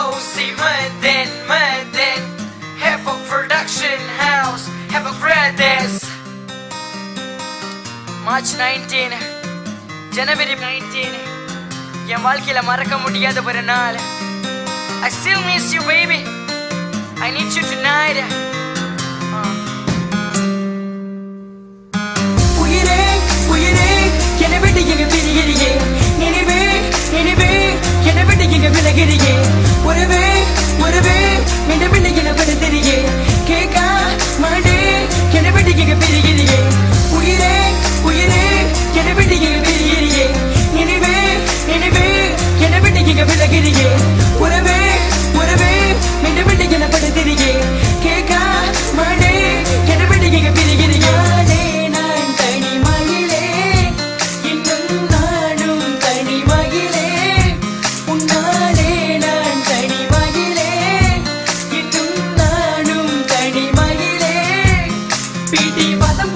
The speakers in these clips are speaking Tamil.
HBOC Maden Maden Havoc Production House Havoc Brothers March nineteen ஜனவரி நைன்டீன் என் வாழ்க்கையில மறக்க முடியாத ஒரு நாள் I still miss you baby I need you tonight உறவே உறவே மீண்டும் மீண்டும் என்ன படுத்துறியே கேட்கா மாடே என்னை விட்டு எங்க பிரிகிறியே. உயிரே உயிரே என்னை விட்டு எங்க பிரிகிறியே. நினைவே நினைவே என்னை விட்டு எங்க விலகிறியே. உறவே உறவே மீண்டும் மீண்டும் என்ன படுத்துறியே கேட்கா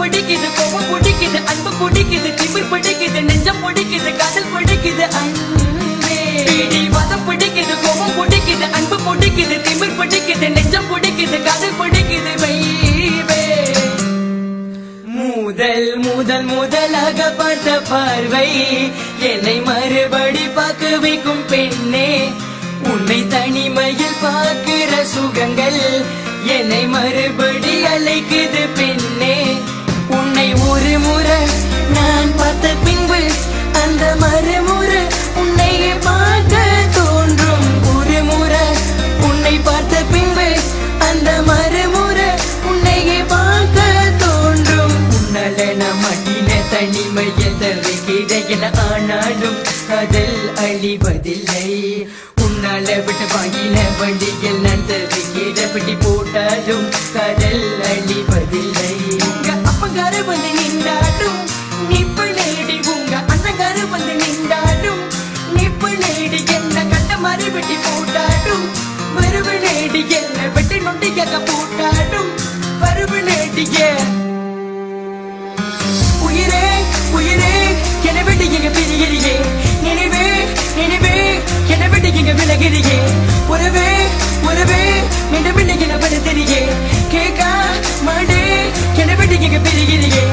பிடிக்குது கோபம் பிடிக்குது அன்பு பிடிக்குது திமிர் பிடிக்குது நெஞ்சம் பிடிக்குது காதல் பிடிக்குது. அன்பே. பீட்டி பிடிக்குது கோபம் பிடிக்குது அன்பு பிடிக்குது திமிர் பிடிக்குது நெஞ்சம் பிடிக்குது காதல் பிடிக்குது. வைவே. முதல் முதல் முதலாக பார்த்த பார்வை என்னை மறுபடி பார்க்க வைக்கும் பெண்ணே. உன்னை தனிமை பார்த்த பின்பு அந்த மறுமுறை உன்னை பார்க்க தோன்றும். ஒரு முறை உன்னை பார்த்த பின்பு அந்த மறுமுறை உன்னை பார்க்க தோன்றும். உன்னால நான் மட்டின தனிமையில் தவிக்கிறேன் ஆனாலும் காதல் அழிவதில்லை. உன்னால விட்டு வாங்கின வண்டியில் நடந்தது தவிக்கிற போட்டாலும் கடல் மாதிரி வெட்டி போட்டாடும் வருவு நேடி வெட்டி நொண்டியாக போட்டாடும் வருவு நேடிய உயிரே உயிரே என்னை விட்டு எங்க பிரிகிறியே நினைவே நினைவே என்னை விட்டு எங்க விலகிறியே. உறவே உறவே மீண்டும் மீண்டும் என்ன படுத்துறியே கேட்கா மாடே என்னை விட்டு எங்க பிரிகிறியே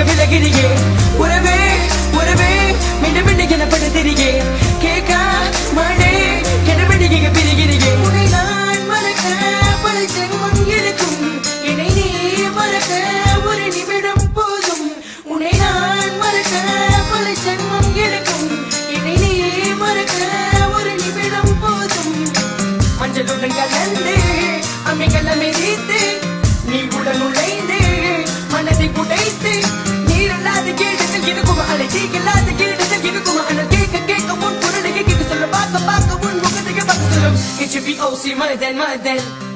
நீங்க விலகிறியே உறவே உறவே மீண்டும் மீண்டும் என்ன படுத்துறியே கேட்கா மாடே என்னை நீங்க பிரிகிறியே உன்னை நான் மறக்க பல ஜென்மம் இருக்கும். என்னை நீ மறக்க ஒரு நிமிடம் போதும். உன்னை நான் மறக்க பல ஜென்மம் இருக்கும். என்னை நீ மறக்க ஒரு நிமிடம் போதும். கலந்து oh, see, my then, my then.